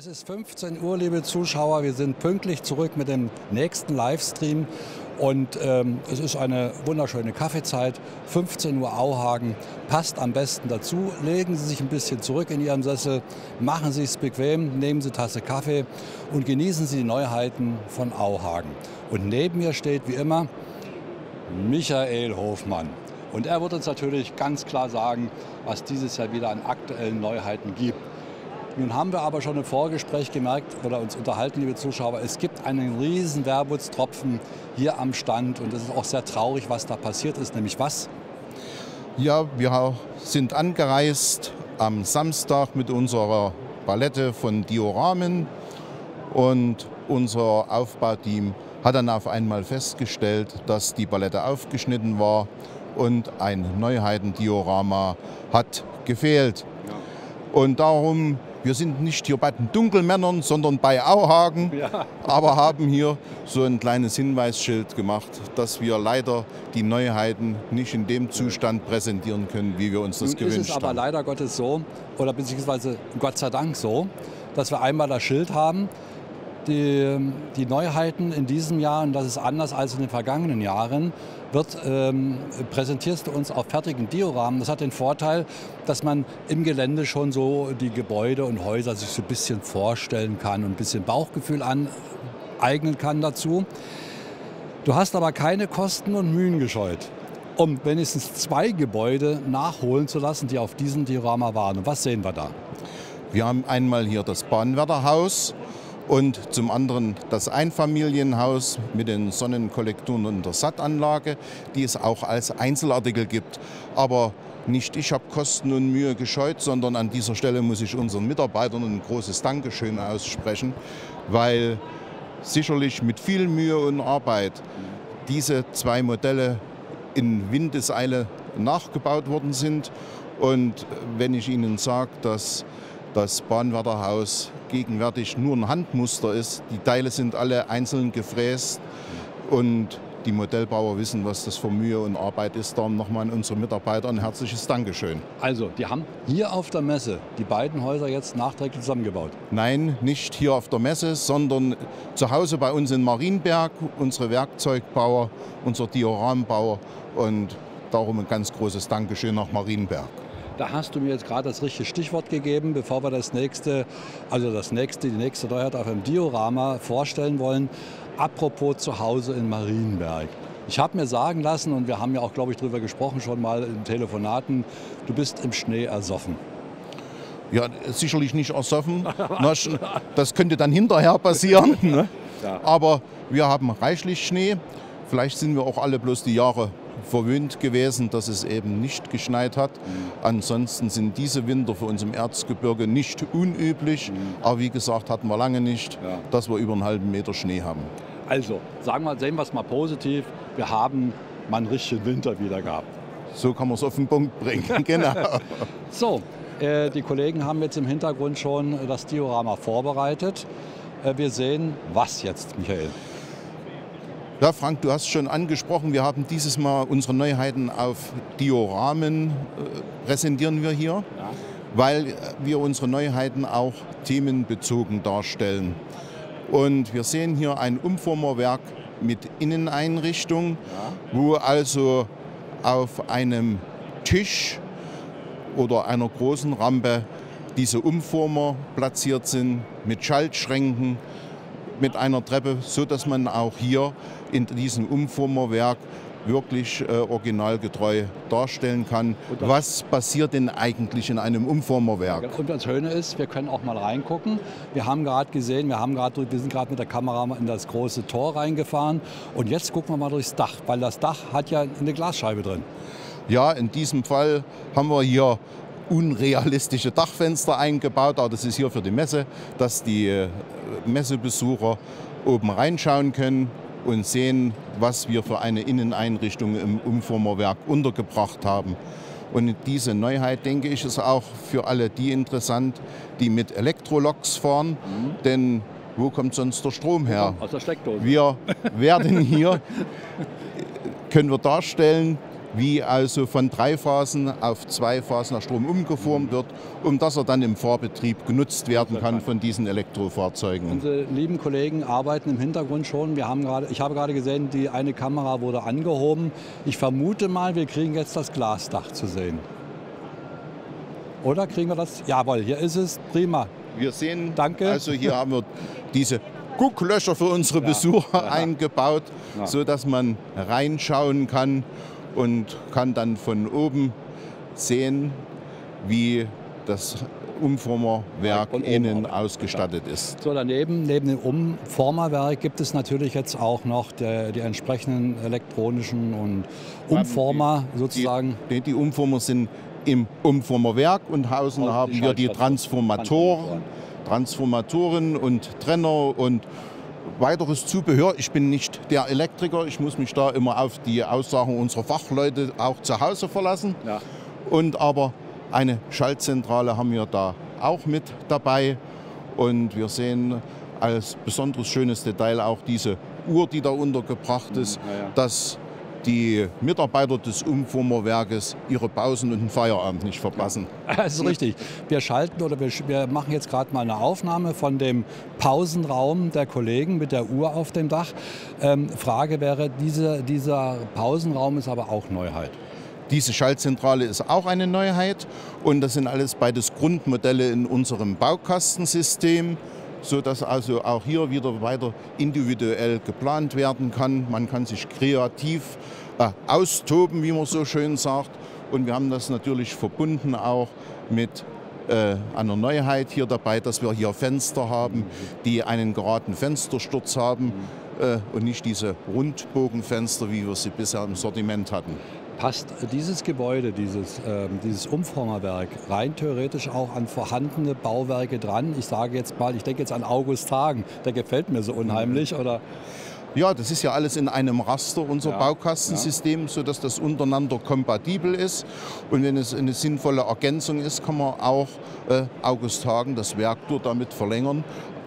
Es ist 15 Uhr, liebe Zuschauer. Wir sind pünktlich zurück mit dem nächsten Livestream. Und ähm, es ist eine wunderschöne Kaffeezeit. 15 Uhr Auhagen. Passt am besten dazu. Legen Sie sich ein bisschen zurück in Ihren Sessel. Machen Sie es bequem. Nehmen Sie eine Tasse Kaffee und genießen Sie die Neuheiten von Auhagen. Und neben mir steht wie immer Michael Hofmann. Und er wird uns natürlich ganz klar sagen, was dieses Jahr wieder an aktuellen Neuheiten gibt. Nun haben wir aber schon im Vorgespräch gemerkt oder uns unterhalten, liebe Zuschauer, es gibt einen riesen Wermutstropfen hier am Stand und es ist auch sehr traurig, was da passiert ist, nämlich was? Ja, wir sind angereist am Samstag mit unserer Palette von Dioramen und unser Aufbauteam hat dann auf einmal festgestellt, dass die Palette aufgeschnitten war und ein Neuheiten-Diorama hat gefehlt. Und darum, wir sind nicht hier bei den Dunkelmännern, sondern bei Auhagen, ja. aber haben hier so ein kleines Hinweisschild gemacht, dass wir leider die Neuheiten nicht in dem Zustand präsentieren können, wie wir uns das Nun gewünscht haben. Es ist aber leider Gottes so, oder beziehungsweise Gott sei Dank so, dass wir einmal das Schild haben, die, die, Neuheiten in diesem Jahr, und das ist anders als in den vergangenen Jahren, wird, ähm, präsentierst du uns auf fertigen Dioramen. Das hat den Vorteil, dass man im Gelände schon so die Gebäude und Häuser sich so ein bisschen vorstellen kann und ein bisschen Bauchgefühl aneignen kann dazu. Du hast aber keine Kosten und Mühen gescheut, um wenigstens zwei Gebäude nachholen zu lassen, die auf diesem Diorama waren. Und was sehen wir da? Wir haben einmal hier das Bahnwärterhaus und zum anderen das Einfamilienhaus mit den Sonnenkollektoren und der Sattanlage, die es auch als Einzelartikel gibt. Aber nicht ich habe Kosten und Mühe gescheut, sondern an dieser Stelle muss ich unseren Mitarbeitern ein großes Dankeschön aussprechen, weil sicherlich mit viel Mühe und Arbeit diese zwei Modelle in Windeseile nachgebaut worden sind. Und wenn ich Ihnen sage, dass das Bahnwärterhaus gegenwärtig nur ein Handmuster ist. Die Teile sind alle einzeln gefräst und die Modellbauer wissen, was das für Mühe und Arbeit ist. Darum nochmal an unsere Mitarbeiter ein herzliches Dankeschön. Also, die haben hier auf der Messe die beiden Häuser jetzt nachträglich zusammengebaut? Nein, nicht hier auf der Messe, sondern zu Hause bei uns in Marienberg, unsere Werkzeugbauer, unser Diorambauer und darum ein ganz großes Dankeschön nach Marienberg. Da hast du mir jetzt gerade das richtige Stichwort gegeben, bevor wir das nächste, also das nächste, die nächste Neuheit auf dem Diorama vorstellen wollen. Apropos zu Hause in Marienberg. Ich habe mir sagen lassen, und wir haben ja auch, glaube ich, darüber gesprochen schon mal in Telefonaten, du bist im Schnee ersoffen. Ja, sicherlich nicht ersoffen. Das könnte dann hinterher passieren. Ne? Aber wir haben reichlich Schnee. Vielleicht sind wir auch alle bloß die Jahre verwöhnt gewesen, dass es eben nicht geschneit hat. Ansonsten sind diese Winter für uns im Erzgebirge nicht unüblich. Aber wie gesagt, hatten wir lange nicht, dass wir über einen halben Meter Schnee haben. Also, sagen wir, sehen wir es mal positiv. Wir haben mal einen richtigen Winter wieder gehabt. So kann man es auf den Punkt bringen, genau. so, äh, die Kollegen haben jetzt im Hintergrund schon das Diorama vorbereitet. Äh, wir sehen was jetzt, Michael? Ja, Frank, du hast schon angesprochen, wir haben dieses Mal unsere Neuheiten auf Dioramen äh, präsentieren wir hier, ja. weil wir unsere Neuheiten auch themenbezogen darstellen. Und wir sehen hier ein Umformerwerk mit Inneneinrichtung, ja. wo also auf einem Tisch oder einer großen Rampe diese Umformer platziert sind mit Schaltschränken, mit einer Treppe, so dass man auch hier in diesem Umformerwerk wirklich äh, originalgetreu darstellen kann. Was passiert denn eigentlich in einem Umformerwerk? Und das Schöne ist, wir können auch mal reingucken. Wir haben gerade gesehen, wir, haben grad, wir sind gerade mit der Kamera in das große Tor reingefahren. Und jetzt gucken wir mal durchs Dach, weil das Dach hat ja eine Glasscheibe drin. Ja, in diesem Fall haben wir hier unrealistische Dachfenster eingebaut, aber das ist hier für die Messe, dass die äh, Messebesucher oben reinschauen können und sehen, was wir für eine Inneneinrichtung im Umformerwerk untergebracht haben. Und diese Neuheit, denke ich, ist auch für alle die interessant, die mit Elektroloks fahren. Mhm. Denn wo kommt sonst der Strom her? Aus der Steckdose. Wir werden hier, können wir darstellen, wie also von drei Phasen auf zwei Phasen nach Strom umgeformt wird, um dass er dann im Fahrbetrieb genutzt werden kann von diesen Elektrofahrzeugen. Unsere lieben Kollegen arbeiten im Hintergrund schon. Wir haben gerade, ich habe gerade gesehen, die eine Kamera wurde angehoben. Ich vermute mal, wir kriegen jetzt das Glasdach zu sehen. Oder kriegen wir das? Jawohl, hier ist es. Prima. Wir sehen, Danke. also hier haben wir diese Gucklöcher für unsere Besucher ja. eingebaut, Ja. sodass man reinschauen kann und kann dann von oben sehen, wie das Umformerwerk innen ausgestattet ist. So, daneben, neben dem Umformerwerk gibt es natürlich jetzt auch noch der, die entsprechenden elektronischen und Umformer sozusagen. Die, die Umformer sind im Umformerwerk und außen Und die haben wir die. Transformatoren, Transformatoren und Trenner und weiteres Zubehör. Ich bin nicht der Elektriker, ich muss mich da immer auf die Aussagen unserer Fachleute auch zu Hause verlassen. Ja. Und aber eine Schaltzentrale haben wir da auch mit dabei. Und wir sehen als besonderes schönes Detail auch diese Uhr, die da untergebracht ist, ja, ja. dass die Mitarbeiter des Umformerwerkes ihre Pausen und den Feierabend nicht verpassen. Das ist richtig. Wir schalten oder wir, wir machen jetzt gerade mal eine Aufnahme von dem Pausenraum der Kollegen mit der Uhr auf dem Dach. Ähm, Frage wäre, diese, dieser Pausenraum ist aber auch Neuheit. Diese Schaltzentrale ist auch eine Neuheit und das sind alles beides Grundmodelle in unserem Baukastensystem, sodass also auch hier wieder weiter individuell geplant werden kann. Man kann sich kreativ äh, austoben, wie man so schön sagt. Und wir haben das natürlich verbunden auch mit äh, einer Neuheit hier dabei, dass wir hier Fenster haben, die einen geraden Fenstersturz haben äh, und nicht diese Rundbogenfenster, wie wir sie bisher im Sortiment hatten. Passt dieses Gebäude, dieses, ähm, dieses Umformerwerk rein theoretisch auch an vorhandene Bauwerke dran? Ich sage jetzt mal, ich denke jetzt an August Hagen, der gefällt mir so unheimlich. Oder Ja, das ist ja alles in einem Raster, unser Ja, Baukastensystem, sodass das untereinander kompatibel ist. Und wenn es eine sinnvolle Ergänzung ist, kann man auch äh, August Hagen, das Werk, dort damit verlängern,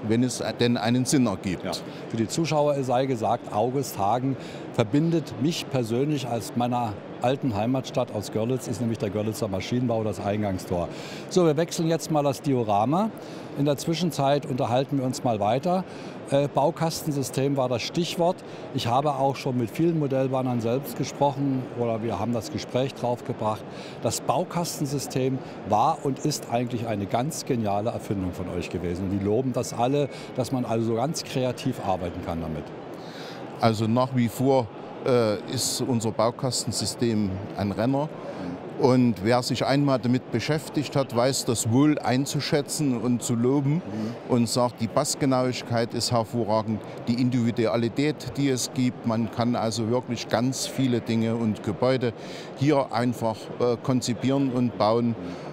wenn es denn einen Sinn ergibt. Ja. Für die Zuschauer sei gesagt, August Hagen verbindet mich persönlich als meiner alten Heimatstadt aus Görlitz, ist nämlich der Görlitzer Maschinenbau das Eingangstor. So, wir wechseln jetzt mal das Diorama. In der Zwischenzeit unterhalten wir uns mal weiter. Äh, Baukastensystem war das Stichwort. Ich habe auch schon mit vielen Modellbahnern selbst gesprochen oder wir haben das Gespräch draufgebracht. Das Baukastensystem war und ist eigentlich eine ganz geniale Erfindung von euch gewesen. Die loben das alle, dass man also so ganz kreativ arbeiten kann damit. Also nach wie vor äh, ist unser Baukastensystem ein Renner. Und wer sich einmal damit beschäftigt hat, weiß das wohl einzuschätzen und zu loben und sagt, die Passgenauigkeit ist hervorragend, die Individualität, die es gibt. Man kann also wirklich ganz viele Dinge und Gebäude hier einfach äh, konzipieren und bauen, äh,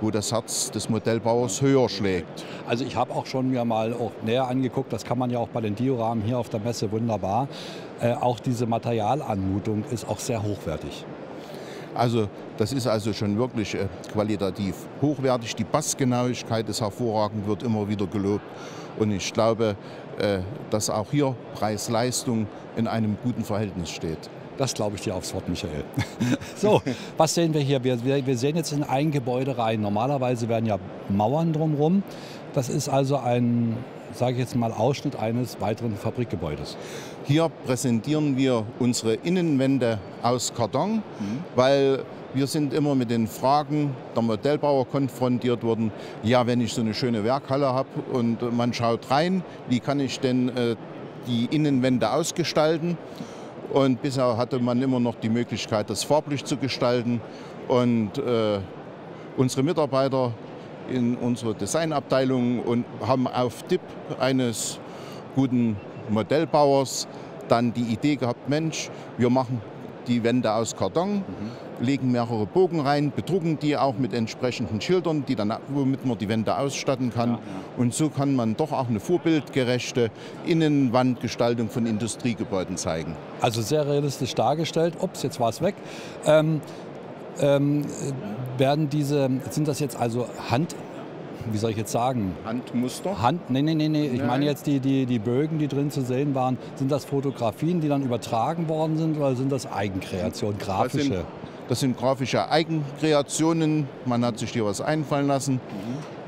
wo das Herz des Modellbauers höher schlägt. Also ich habe auch schon mir mal auch näher angeguckt, das kann man ja auch bei den Dioramen hier auf der Messe wunderbar. Äh, auch diese Materialanmutung ist auch sehr hochwertig. Also das ist also schon wirklich äh, qualitativ hochwertig. Die Passgenauigkeit ist hervorragend, wird immer wieder gelobt. Und ich glaube, äh, dass auch hier Preis-Leistung in einem guten Verhältnis steht. Das glaube ich dir aufs Wort, Michael. so, was sehen wir hier? Wir, wir, sehen jetzt in ein Gebäude rein. Normalerweise werden ja Mauern drumherum. Das ist also ein, sage ich jetzt mal, Ausschnitt eines weiteren Fabrikgebäudes. Hier präsentieren wir unsere Innenwände aus Karton, weil wir sind immer mit den Fragen der Modellbauer konfrontiert worden. Ja, wenn ich so eine schöne Werkhalle habe und man schaut rein, wie kann ich denn äh, die Innenwände ausgestalten? Und bisher hatte man immer noch die Möglichkeit, das farblich zu gestalten. Und äh, unsere Mitarbeiter in unserer Designabteilung und haben auf Tipp eines guten Modellbauers dann die Idee gehabt, Mensch, wir machen die Wände aus Karton, legen mehrere Bogen rein, bedrucken die auch mit entsprechenden Schildern, die dann, womit man die Wände ausstatten kann. Und so kann man doch auch eine vorbildgerechte Innenwandgestaltung von Industriegebäuden zeigen. Also sehr realistisch dargestellt. Ups, jetzt war es weg. Ähm, ähm, werden diese, sind das jetzt also Hand, wie soll ich jetzt sagen? Handmuster? Hand, nee, nee, nee, nee. Ich Nein. meine jetzt die, die, die Bögen, die drin zu sehen waren. Sind das Fotografien, die dann übertragen worden sind oder sind das Eigenkreationen, Das grafische? sind, das sind grafische Eigenkreationen. Man hat sich hier was einfallen lassen.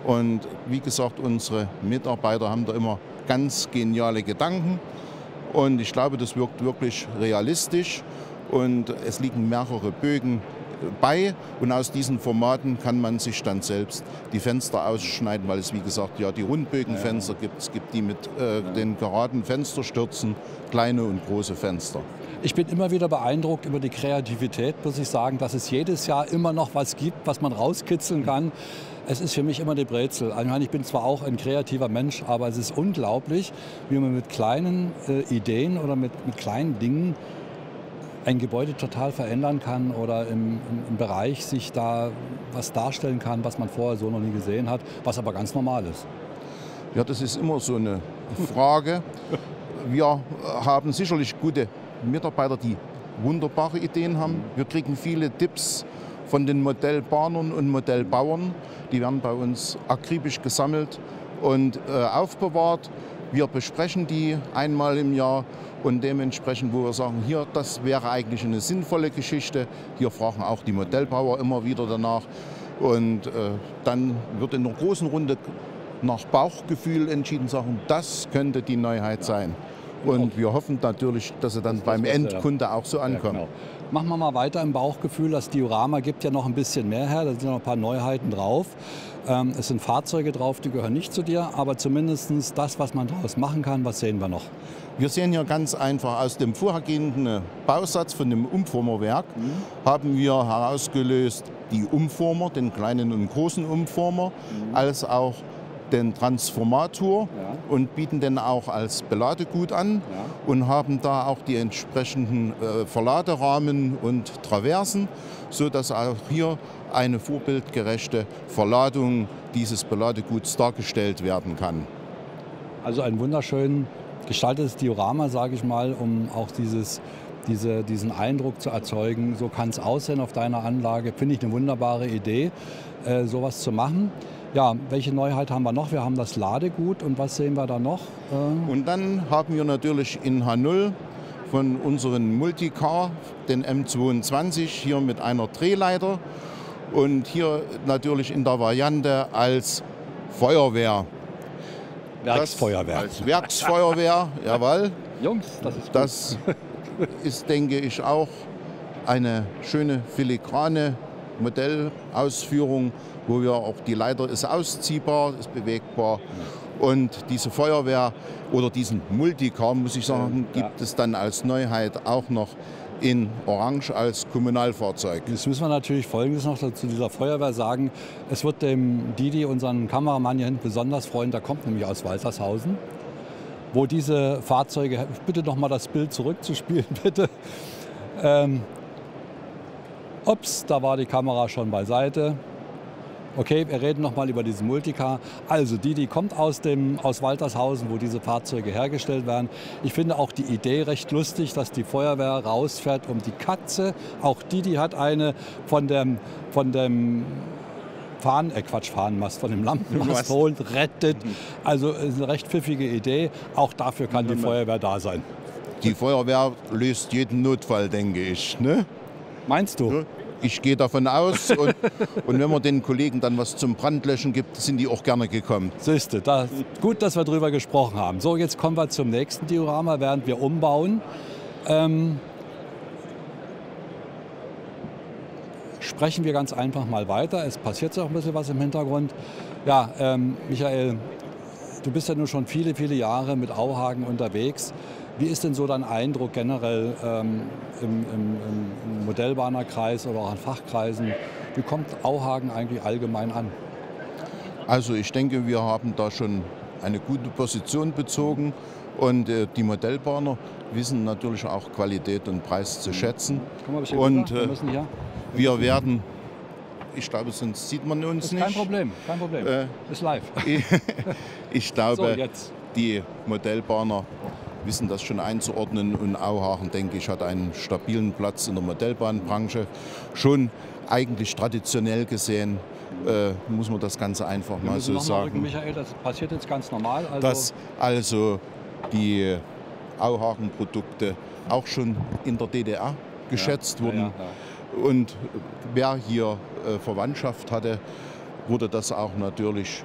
Und wie gesagt, unsere Mitarbeiter haben da immer ganz geniale Gedanken. Und ich glaube, das wirkt wirklich realistisch. Und es liegen mehrere Bögen bei. Und aus diesen Formaten kann man sich dann selbst die Fenster ausschneiden, weil es, wie gesagt, ja die Rundbögenfenster gibt. Es gibt die mit äh, den geraden Fensterstürzen, kleine und große Fenster. Ich bin immer wieder beeindruckt über die Kreativität, muss ich sagen, dass es jedes Jahr immer noch was gibt, was man rauskitzeln kann. Es ist für mich immer die Brezel. Ich, meine, ich bin zwar auch ein kreativer Mensch, aber es ist unglaublich, wie man mit kleinen äh, Ideen oder mit, mit kleinen Dingen ein Gebäude total verändern kann oder im, im, im Bereich sich da was darstellen kann, was man vorher so noch nie gesehen hat, was aber ganz normal ist. Ja, das ist immer so eine Frage. Wir haben sicherlich gute Mitarbeiter, die wunderbare Ideen haben. Wir kriegen viele Tipps von den Modellbahnern und Modellbauern. Die werden bei uns akribisch gesammelt und äh, aufbewahrt. Wir besprechen die einmal im Jahr und dementsprechend, wo wir sagen, hier, das wäre eigentlich eine sinnvolle Geschichte. Hier fragen auch die Modellbauer immer wieder danach. Und äh, dann wird in einer großen Runde nach Bauchgefühl entschieden, sagen, das könnte die Neuheit sein. Und wir hoffen natürlich, dass sie dann beim Beste, ja. Endkunde auch so ankommen. genau. Machen wir mal weiter im Bauchgefühl. Das Diorama gibt ja noch ein bisschen mehr her. Da sind noch ein paar Neuheiten drauf. Ähm, es sind Fahrzeuge drauf, die gehören nicht zu dir, aber zumindest das, was man daraus machen kann, was sehen wir noch? Wir sehen hier ganz einfach aus dem vorhergehenden Bausatz von dem Umformerwerk haben wir herausgelöst die Umformer, den kleinen und großen Umformer, als auch den Transformator Ja. und bieten den auch als Beladegut an Ja. und haben da auch die entsprechenden äh, Verladerahmen und Traversen, sodass auch hier eine vorbildgerechte Verladung dieses Beladeguts dargestellt werden kann. Also ein wunderschön gestaltetes Diorama, sage ich mal, um auch dieses, diese, diesen Eindruck zu erzeugen. So kann es aussehen auf deiner Anlage. Finde ich eine wunderbare Idee, äh, sowas zu machen. Ja, welche Neuheit haben wir noch? Wir haben das Ladegut und was sehen wir da noch? Äh, Und dann haben wir natürlich in H0 von unseren Multicar den M22 hier mit einer Drehleiter und hier natürlich in der Variante als Feuerwehr. Das Werksfeuerwerk. Als Werksfeuerwehr, jawohl. Jungs, das ist gut. Das ist, denke ich, auch eine schöne filigrane Modellausführung, wo wir auch die Leiter ist ausziehbar, ist bewegbar. Und diese Feuerwehr oder diesen Multicar, muss ich sagen, gibt es dann als Neuheit auch noch in Orange als Kommunalfahrzeug. Jetzt müssen wir natürlich Folgendes noch zu dieser Feuerwehr sagen. Es wird dem Didi, unseren Kameramann hier hinten, besonders freuen. Der kommt nämlich aus Waltershausen, wo diese Fahrzeuge, bitte noch mal das Bild zurückzuspielen, bitte. Ähm, ups, da war die Kamera schon beiseite. Okay, wir reden noch mal über diesen Multicar. Also Didi kommt aus, dem, aus Waltershausen, wo diese Fahrzeuge hergestellt werden. Ich finde auch die Idee recht lustig, dass die Feuerwehr rausfährt um die Katze. Auch Didi hat eine von dem, von dem Fahnen, äh Quatsch, Fahnenmast, von dem Lampenmast Mast. holt, rettet. Also ist eine recht pfiffige Idee. Auch dafür kann die Feuerwehr da sein. Die Feuerwehr löst jeden Notfall, denke ich. Ne? Meinst du? Ich gehe davon aus. Und, und wenn man den Kollegen dann was zum Brandlöschen gibt, sind die auch gerne gekommen. Siehste, da, gut, dass wir drüber gesprochen haben. So, jetzt kommen wir zum nächsten Diorama, während wir umbauen. Ähm, sprechen wir ganz einfach mal weiter. Es passiert auch ein bisschen was im Hintergrund. Ja, ähm, Michael, du bist ja nun schon viele, viele Jahre mit Auhagen unterwegs. Wie ist denn so dein Eindruck generell ähm, im, im, im Modellbahnerkreis oder auch an Fachkreisen? Wie kommt Auhagen eigentlich allgemein an? Also ich denke, wir haben da schon eine gute Position bezogen und äh, die Modellbahner wissen natürlich auch Qualität und Preis zu schätzen. Komm mal Und wir äh, hier. wir werden, ich glaube, sonst sieht man uns nicht. kein Problem, kein Problem. Äh, ist live. Ich So, glaube, jetzt. die Modellbahner wissen das schon einzuordnen. Und Auhachen, denke ich, hat einen stabilen Platz in der Modellbahnbranche. Schon eigentlich traditionell gesehen äh, muss man das Ganze einfach mal so sagen. Rücken, Michael, das passiert jetzt ganz normal. Also dass also die Auhachen-Produkte auch schon in der DDR geschätzt ja, wurden. Ja, ja, Und wer hier äh, Verwandtschaft hatte, wurde das auch natürlich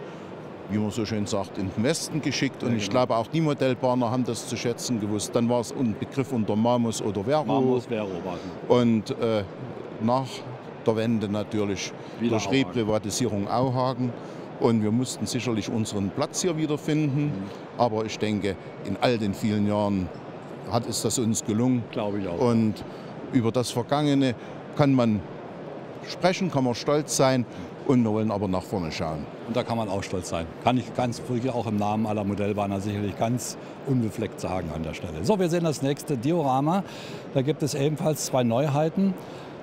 wie man so schön sagt, in den Westen geschickt. Und ich genau. glaube, auch die Modellbahner haben das zu schätzen gewusst. Dann war es ein Begriff unter Mamos oder Vero. Mamos, Vero Und äh, nach der Wende natürlich wieder durch Reprivatisierung Auhagen. Und wir mussten sicherlich unseren Platz hier wiederfinden. Mhm. Aber ich denke, in all den vielen Jahren hat es das uns gelungen. Glaube ich auch. Und über das Vergangene kann man sprechen, kann man stolz sein. Und wir wollen aber nach vorne schauen. Und da kann man auch stolz sein. Kann ich ganz wirklich auch im Namen aller Modellbahner sicherlich ganz unbefleckt sagen an der Stelle. So, wir sehen das nächste Diorama. Da gibt es ebenfalls zwei Neuheiten.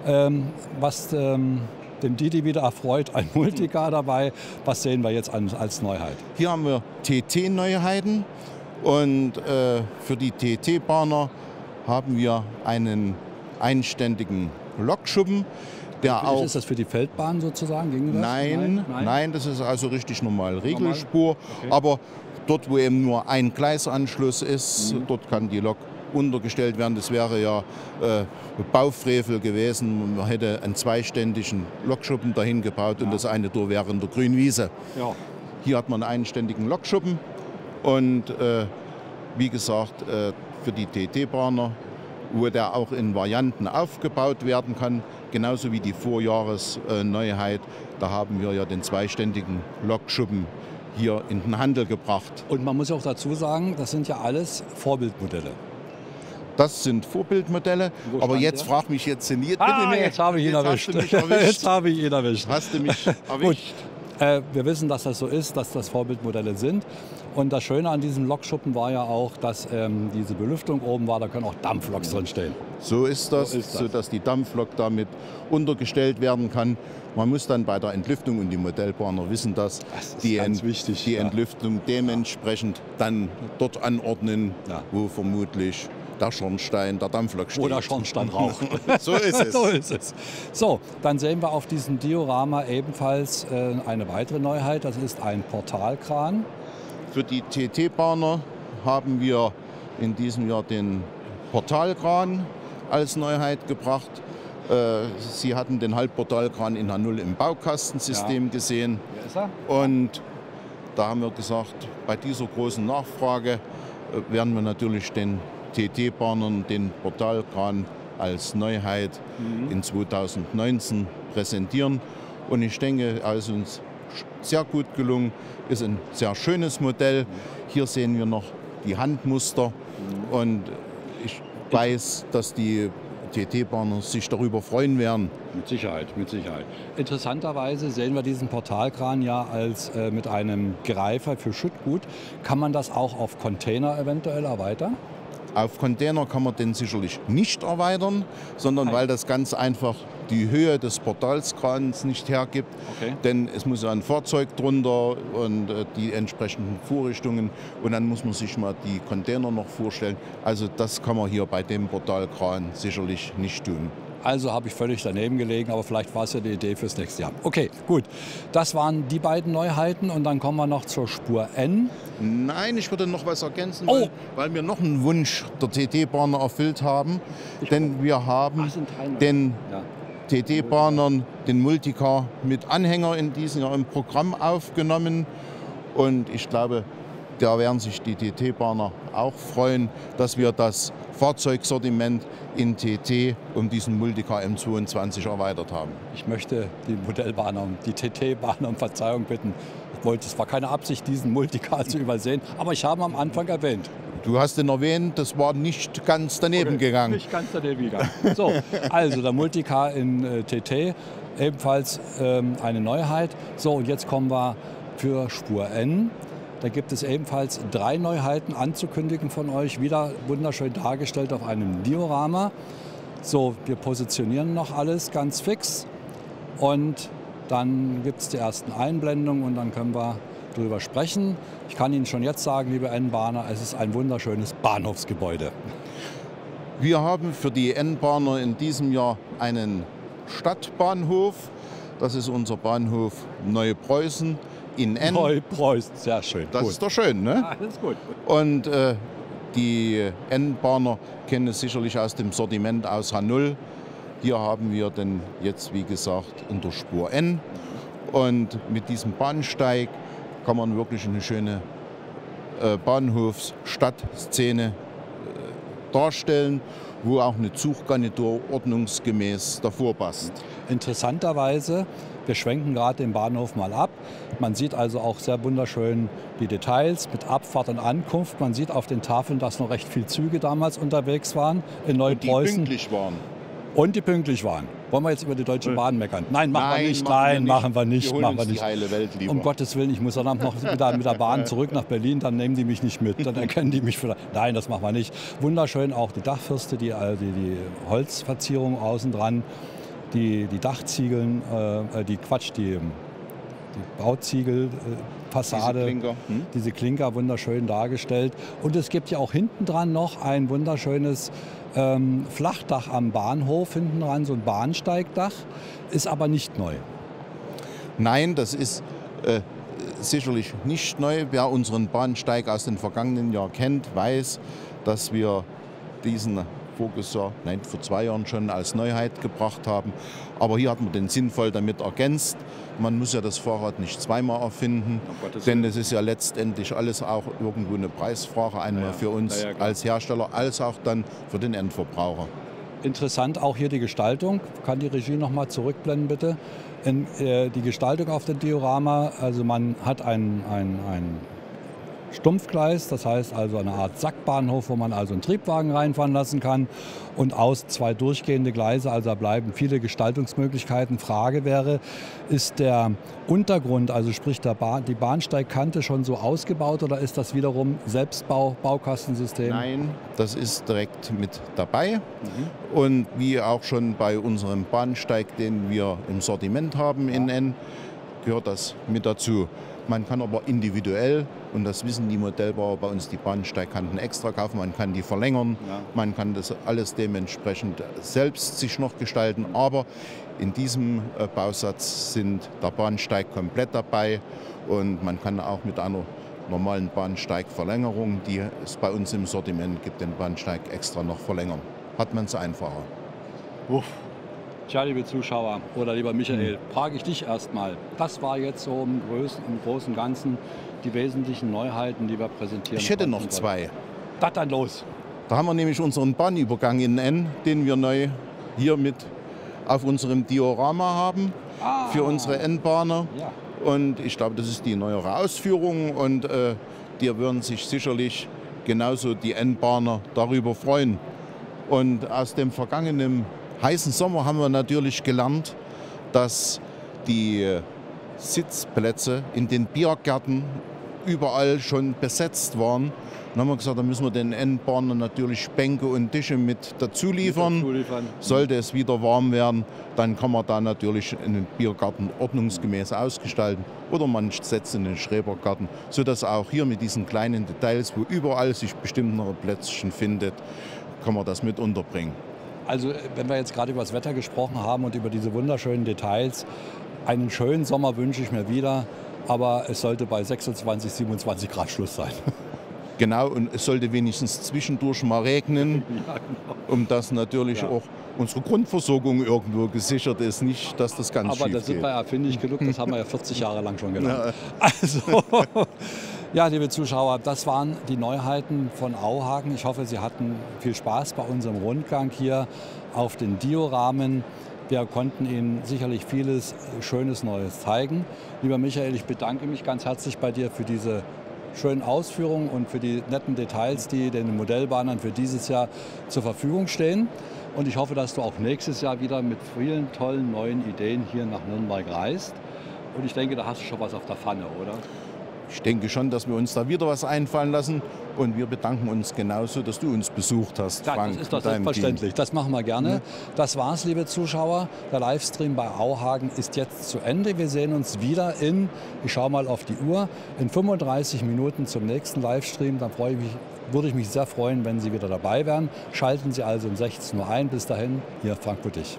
Ähm, was ähm, dem Didi wieder erfreut, ein Multicar dabei. Was sehen wir jetzt als Neuheit? Hier haben wir TT-Neuheiten und äh, für die TT-Bahner haben wir einen einständigen Lokschuppen. Der auch, ist das für die Feldbahn sozusagen? Nein, nein, nein, das ist also richtig normal Regelspur. Okay. Aber dort, wo eben nur ein Gleisanschluss ist, mhm. dort kann die Lok untergestellt werden. Das wäre ja äh, Baufrevel gewesen. Man hätte einen zweiständigen Lokschuppen dahin gebaut ja. und das eine Tor wäre in der Grünwiese. Ja. Hier hat man einen ständigen Lokschuppen und äh, wie gesagt, äh, für die TT-Bahner, wo der auch in Varianten aufgebaut werden kann, genauso wie die Vorjahresneuheit. Da haben wir ja den zweiständigen Lokschuppen hier in den Handel gebracht. Und man muss auch dazu sagen, das sind ja alles Vorbildmodelle. Das sind Vorbildmodelle. Aber jetzt der? frag mich jetzt nicht. Ah, jetzt habe ich ihn erwischt. Jetzt habe ich ihn erwischt. Hast du mich erwischt? Äh, wir wissen, dass das so ist, dass das Vorbildmodelle sind. Und das Schöne an diesem Lokschuppen war ja auch, dass ähm, diese Belüftung oben war, da können auch Dampfloks drin stehen. So ist das, so ist das. sodass die Dampflok damit untergestellt werden kann. Man muss dann bei der Entlüftung, und die Modellbahner wissen das, das die, Ent wichtig, die ja. Entlüftung dementsprechend dann dort anordnen, ja. wo vermutlich der Schornstein, der Dampflok steht. Oder Schornstein raucht. so ist es. so ist es. So, dann sehen wir auf diesem Diorama ebenfalls äh, eine weitere Neuheit. Das ist ein Portalkran. Für die TT-Bahner haben wir in diesem Jahr den Portalkran als Neuheit gebracht. Äh, Sie hatten den Halbportalkran in H0 im Baukastensystem ja. gesehen. Und da haben wir gesagt, bei dieser großen Nachfrage äh, werden wir natürlich den TT-Bahnern den Portalkran als Neuheit mhm. in 2019 präsentieren. Und ich denke, er ist uns sehr gut gelungen, ist ein sehr schönes Modell. Hier sehen wir noch die Handmuster mhm. und ich weiß, dass die TT-Bahner sich darüber freuen werden. Mit Sicherheit, mit Sicherheit. Interessanterweise sehen wir diesen Portalkran ja als äh, mit einem Greifer für Schüttgut. Kann man das auch auf Container eventuell erweitern? Auf Container kann man den sicherlich nicht erweitern, sondern weil das ganz einfach die Höhe des Portalskrans nicht hergibt. Okay. Denn es muss ja ein Fahrzeug drunter und äh, die entsprechenden Vorrichtungen. Und dann muss man sich mal die Container noch vorstellen. Also das kann man hier bei dem Portalkran sicherlich nicht tun. Also habe ich völlig daneben gelegen, aber vielleicht war es ja die Idee fürs nächste Jahr. Okay, gut. Das waren die beiden Neuheiten und dann kommen wir noch zur Spur N. Nein, ich würde noch was ergänzen, oh. weil, weil wir noch einen Wunsch der TT-Bahner erfüllt haben. Ich denn wir haben Ach, den ja. TT-Bahnern den Multicar mit Anhänger in diesem Jahr im Programm aufgenommen. Und ich glaube, da werden sich die TT-Bahner auch freuen, dass wir das Fahrzeugsortiment in TT um diesen Multicar M22 erweitert haben. Ich möchte die Modellbahner und die TT-Bahner um Verzeihung bitten. Ich wollte, es war keine Absicht, diesen Multicar zu übersehen, aber ich habe am Anfang erwähnt. Du hast ihn erwähnt, das war nicht ganz daneben okay, gegangen. Nicht ganz daneben gegangen. So, also der Multicar in äh, TT, ebenfalls ähm, eine Neuheit. So, und jetzt kommen wir für Spur N. Da gibt es ebenfalls drei Neuheiten anzukündigen von euch, wieder wunderschön dargestellt auf einem Diorama. So, wir positionieren noch alles ganz fix und dann gibt es die ersten Einblendungen und dann können wir drüber sprechen. Ich kann Ihnen schon jetzt sagen, liebe N-Bahner, es ist ein wunderschönes Bahnhofsgebäude. Wir haben für die N-Bahner in diesem Jahr einen Stadtbahnhof. Das ist unser Bahnhof Neupreußen in N. Neupreußen, sehr schön. Das gut. ist doch schön, ne? Ist gut. Und äh, die N-Bahner kennen es sicherlich aus dem Sortiment aus H0. Hier haben wir denn jetzt, wie gesagt, in der Spur N. Und mit diesem Bahnsteig kann man wirklich eine schöne äh, Bahnhofs-Stadtszene äh, darstellen, wo auch eine Zuggarnitur ordnungsgemäß davor passt. Interessanterweise, wir schwenken gerade den Bahnhof mal ab. Man sieht also auch sehr wunderschön die Details mit Abfahrt und Ankunft. Man sieht auf den Tafeln, dass noch recht viele Züge damals unterwegs waren in Neupreußen. Die pünktlich waren. Und die pünktlich waren. Wollen wir jetzt über die Deutsche Bahn meckern? Nein, machen Nein, wir nicht. machen wir Nein, nicht. machen wir nicht. Wir machen wir die nicht. heile Welt lieber. Um Gottes Willen, ich muss dann noch wieder mit der Bahn zurück nach Berlin, dann nehmen die mich nicht mit, dann erkennen die mich vielleicht. Nein, das machen wir nicht. Wunderschön auch die Dachfirste, die, äh, die, die Holzverzierung außen dran, die, die Dachziegeln, äh, die Quatsch, die, die Bauziegelfassade. Äh, Fassade. Diese Klinker, hm? diese Klinker wunderschön dargestellt. Und es gibt ja auch hinten dran noch ein wunderschönes ähm, Flachdach am Bahnhof, hinten dran so ein Bahnsteigdach, ist aber nicht neu. Nein, das ist äh, sicherlich nicht neu. Wer unseren Bahnsteig aus den vergangenen Jahren kennt, weiß, dass wir diesen Jahr, nein, vor zwei Jahren schon als Neuheit gebracht haben. Aber hier hat man den sinnvoll damit ergänzt. Man muss ja das Fahrrad nicht zweimal erfinden, Gottes denn es ist ja letztendlich alles auch irgendwo eine Preisfrage, einmal Ja, für uns Ja, als Hersteller, als auch dann für den Endverbraucher. Interessant auch hier die Gestaltung. Kann die Regie noch mal zurückblenden, bitte? In, äh, die Gestaltung auf dem Diorama, also man hat ein, ein, ein Stumpfgleis, das heißt also eine Art Sackbahnhof, wo man also einen Triebwagen reinfahren lassen kann und aus zwei durchgehende Gleise, also da bleiben viele Gestaltungsmöglichkeiten. Frage wäre, ist der Untergrund, also sprich der Bahn, die Bahnsteigkante schon so ausgebaut oder ist das wiederum Selbstbau, Baukastensystem? Nein, das ist direkt mit dabei. Mhm. Und wie auch schon bei unserem Bahnsteig, den wir im Sortiment haben in N, gehört das mit dazu. Man kann aber individuell, und das wissen die Modellbauer bei uns, die Bahnsteigkanten extra kaufen. Man kann die verlängern, Ja. man kann das alles dementsprechend selbst sich noch gestalten. Aber in diesem äh, Bausatz sind der Bahnsteig komplett dabei und man kann auch mit einer normalen Bahnsteigverlängerung, die es bei uns im Sortiment gibt, den Bahnsteig extra noch verlängern. Hat man es einfacher. Uff. Tja, liebe Zuschauer oder lieber Michael, Hm. frage ich dich erstmal. Das war jetzt so im Großen, im Großen und Ganzen die wesentlichen Neuheiten, die wir präsentieren. Ich hätte noch zwei. Das dann los. Da haben wir nämlich unseren Bahnübergang in N, den wir neu hier mit auf unserem Diorama haben Ah. für unsere N-Bahner. Ja. Und ich glaube, das ist die neuere Ausführung und äh, die würden sich sicherlich genauso die N-Bahner darüber freuen. Und aus dem vergangenen heißen Sommer haben wir natürlich gelernt, dass die äh, Sitzplätze in den Biergärten überall schon besetzt waren. Dann haben wir gesagt, da müssen wir den N-Bahnern natürlich Bänke und Tische mit dazu liefern. Zuliefern. Sollte es wieder warm werden, dann kann man da natürlich einen Biergarten ordnungsgemäß ausgestalten oder man setzt in den Schrebergarten, sodass auch hier mit diesen kleinen Details, wo überall sich bestimmt noch ein Plätzchen findet, kann man das mit unterbringen. Also, wenn wir jetzt gerade über das Wetter gesprochen haben und über diese wunderschönen Details, einen schönen Sommer wünsche ich mir wieder, aber es sollte bei 26, 27 Grad Schluss sein. Genau, und es sollte wenigstens zwischendurch mal regnen, um dass natürlich Ja. auch unsere Grundversorgung irgendwo gesichert ist, nicht, dass das ganz Aber schief da sind geht. wir ja findig genug, das haben wir ja 40 Jahre lang schon gelernt. Also, ja, liebe Zuschauer, das waren die Neuheiten von Auhagen. Ich hoffe, Sie hatten viel Spaß bei unserem Rundgang hier auf den Dioramen. Wir konnten Ihnen sicherlich vieles Schönes Neues zeigen. Lieber Michael, ich bedanke mich ganz herzlich bei dir für diese schönen Ausführungen und für die netten Details, die den Modellbahnern für dieses Jahr zur Verfügung stehen. Und ich hoffe, dass du auch nächstes Jahr wieder mit vielen tollen neuen Ideen hier nach Nürnberg reist. Und ich denke, da hast du schon was auf der Pfanne, oder? Ich denke schon, dass wir uns da wieder was einfallen lassen. Und wir bedanken uns genauso, dass du uns besucht hast, ja, Frank. Das ist doch selbstverständlich. Das machen wir gerne. Ja. Das war's, liebe Zuschauer. Der Livestream bei Auhagen ist jetzt zu Ende. Wir sehen uns wieder in, ich schaue mal auf die Uhr, in 35 Minuten zum nächsten Livestream. Dann freue ich mich, würde ich mich sehr freuen, wenn Sie wieder dabei wären. Schalten Sie also um 16 Uhr ein. Bis dahin, hier Frank Buttig.